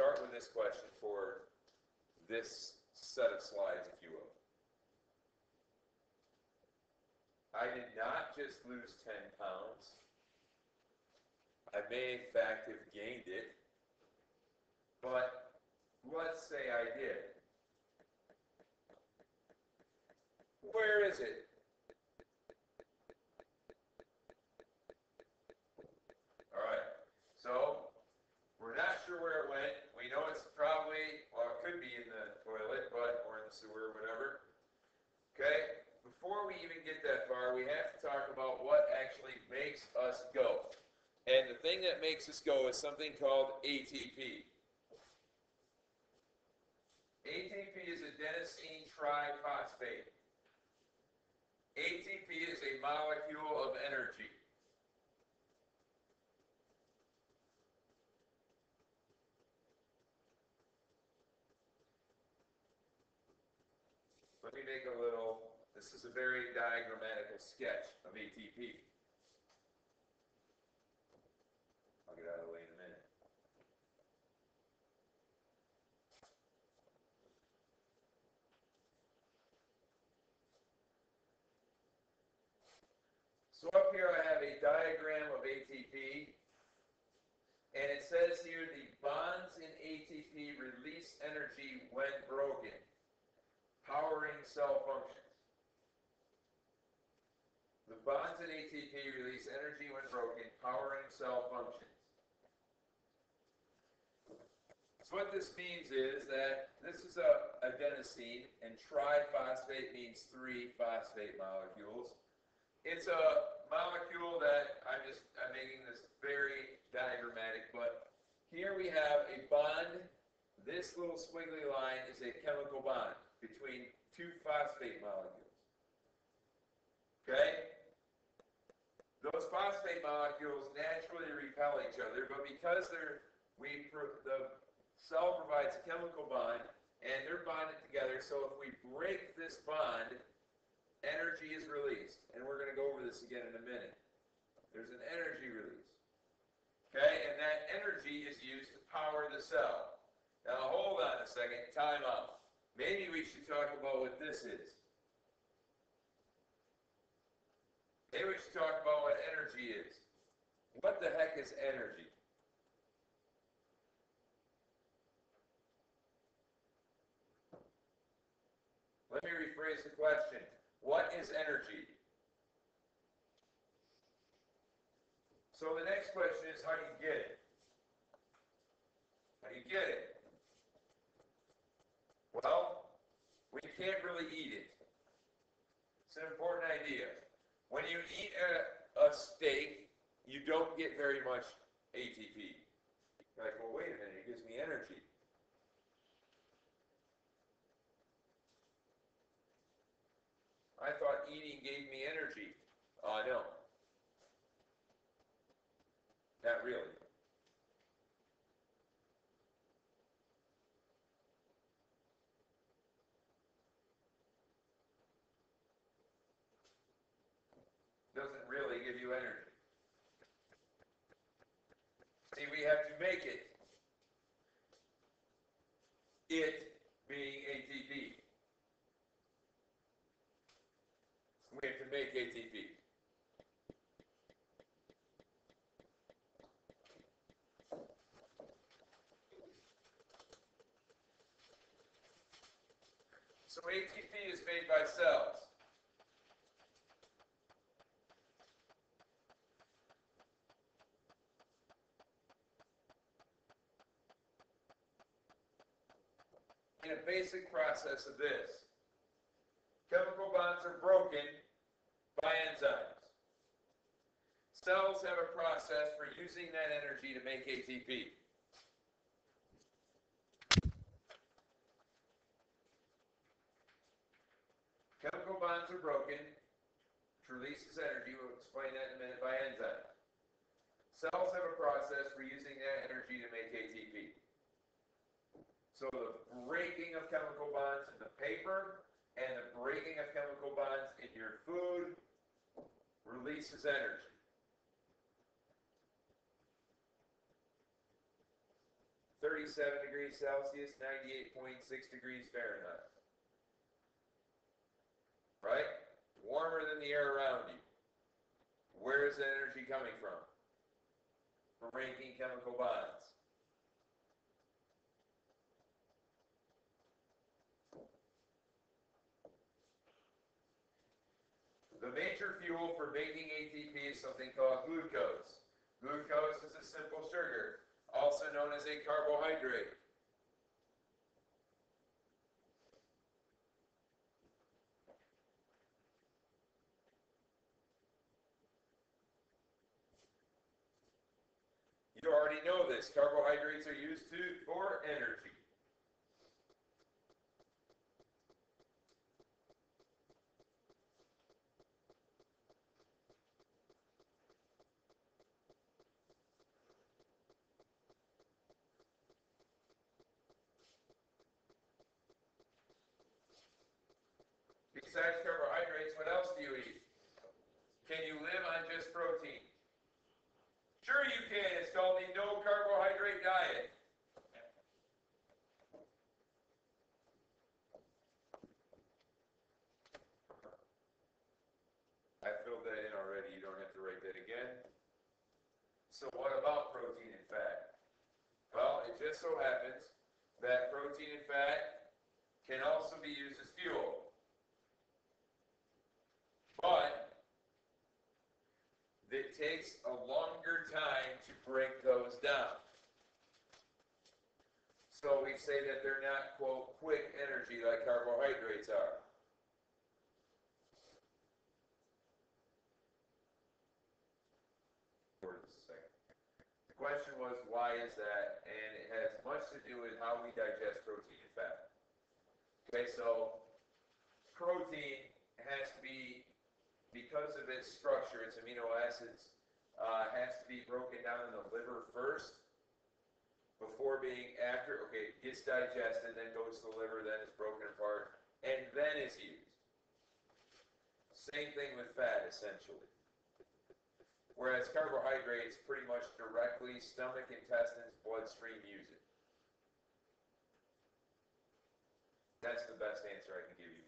start with this question for this set of slides, if you will. I did not just lose 10 pounds. I may, in fact, have gained it. But let's say I did. Where is it? All right. So we're not sure where it went. We know it's probably, well, it could be in the toilet, but or in the or whatever. Okay. Before we even get that far, we have to talk about what actually makes us go. And the thing that makes us go is something called ATP. ATP is adenosine triphosphate. ATP is a molecule of energy. Me make a little, this is a very diagrammatical sketch of ATP. I'll get out of the way in a minute. So up here I have a diagram of ATP, and it says here the bonds in ATP release energy when broken, powering cell functions. The bonds in ATP release energy when broken, powering cell functions. So what this means is that this is a adenosine, and triphosphate means three phosphate molecules. It's a molecule that I'm just I'm making this very diagrammatic, but here we have a bond. This little squiggly line is a chemical bond between two phosphate molecules. Okay? Those phosphate molecules naturally repel each other, but because they're we the cell provides a chemical bond and they're bonded together, so if we break this bond, energy is released. And we're going to go over this again in a minute. There's an energy release. Okay, and that energy is used to power the cell. Now hold on a second, time out. Maybe we should talk about what this is. Maybe we should talk about what energy is. What the heck is energy? Let me rephrase the question. What is energy? So the next question is how do you get it? How do you get it? Well, we can't really eat it. It's an important idea. When you eat a, a steak, you don't get very much ATP. You're like, well, wait a minute, it gives me energy. I thought eating gave me energy. Uh, no. Not really. Doesn't really give you energy. See, we have to make it. It being ATP. We have to make ATP. So ATP is made by cells. In a basic process of this, chemical bonds are broken by enzymes. Cells have a process for using that energy to make ATP. Chemical bonds are broken, which releases energy. We'll explain that in a minute by enzymes. Cells have a process for using that energy to make ATP. So the breaking of chemical bonds in the paper and the breaking of chemical bonds in your food releases energy. thirty-seven degrees Celsius, ninety-eight point six degrees Fahrenheit. Right? Warmer than the air around you. Where is the energy coming from? From breaking chemical bonds. The major fuel for making ATP is something called glucose. Glucose is a simple sugar, also known as a carbohydrate. You already know this. Carbohydrates are used to for energy. Besides carbohydrates, what else do you eat? Can you live on just protein? Sure you can. It's called the no carbohydrate diet. I filled that in already. You don't have to write that again. So what about protein and fat? Well, it just so happens that protein and fat can also be used as fuel. But it takes a longer time to break those down. So we say that they're not, quote, quick energy like carbohydrates are. The question was, why is that? And it has much to do with how we digest protein and fat. Okay, so protein has to be because of its structure, its amino acids, uh, has to be broken down in the liver first before being after, okay, it gets digested, then goes to the liver, then it's broken apart, and then is used. Same thing with fat, essentially. Whereas carbohydrates pretty much directly stomach, intestines, bloodstream use it. That's the best answer I can give you.